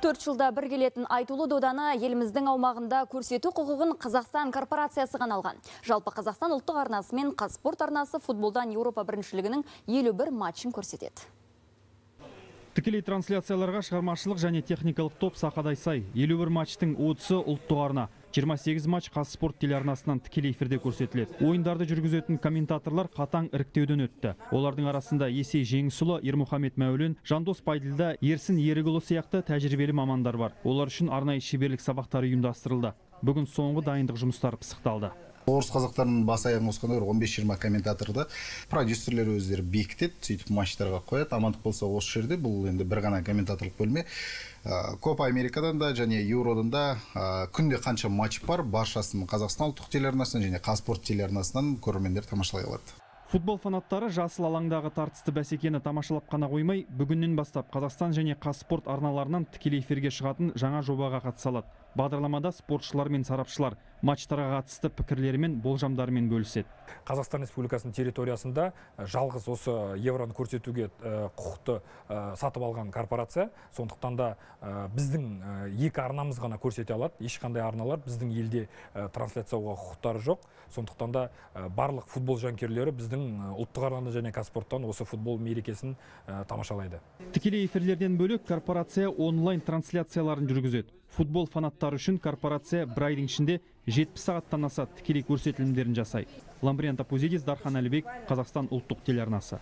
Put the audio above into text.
Төрт жылда бір келетін айтулы доданы еліміздің аумағында көрсету құқығын Қазақстан корпорациясы ғана алған. Жалпы Қазақстан ұлттық арнасы мен Қазспорт арнасы футболдан Еуропа біріншілігінің 51 матчын көрсетеді. Тікелей трансляцияларға шығармашылық және техникалық топ сақадай сай. 51 матчтың 30-ы ұлттық арна. 28 матч Қазспорт телеарнасынан тікелей эфирде көрсетіледі. Ойындарды жүргізетін комментаторлар қатаң іріктеуден өтті. Олардың арасында Есей Жеңісұлы, Ермұхамед Мәулен, Жандос Пайділда, Ерсін Ерігұлы сияқты тәжірибелі мамандар бар. Олар үшін арнайы шеберлік сабақтары ұйымдастырылды. Бүгін соңғы дайындық жұмыстары пысықталды орыс қазақтарының бас аяғын қосқанда бір он бес жиырма комментаторды продюсерлер өздері бекітеді сөйтіп матчтарға қояды. Амандық болса осы жерде бұл енді бір ғана комментаторлық бөлме. Копа америкадан да және еуродан да күнде қанша матч бар? Баршасын қазақстан ұлттық телеарнасынан және қазспорт телеарнасынан көрермендер тамашалай алады. Футбол фанаттары жасыл алаңдағы тартысты бәсекені тамашалап қана қоймай бүгіннен бастап қазақстан және қазспорт арналарынан тікелей эфирге шығатын жаңа жобаға қатыса алады бағдарламада спортшылар мен сарапшылар матчтарға қатысты пікірлерімен болжамдарымен бөліседі. Қазақстан республикасының территориясында жалғыз осы евроны көрсетуге құқықты сатып алған корпорация сондықтан да біздің екі арнамыз ғана көрсете алады. Ешқандай арналар біздің елде трансляциялауға құқықтары жоқ. Сондықтан да барлық футбол жанкүйерлері біздің ұлттық арнаны және қазспорттан осы футбол мерекесін тамашалайды. Тікелей эфирлерден бөлек корпорация онлайн трансляцияларын жүргізеді. Футбол фанаттары үшін корпорация бір айдың ішінде 70 сағаттан аса тікелей көрсетілімдерін жасайды. Ламбриан тапузидис дархан әлібек қазақстан ұлттық телеарнасы.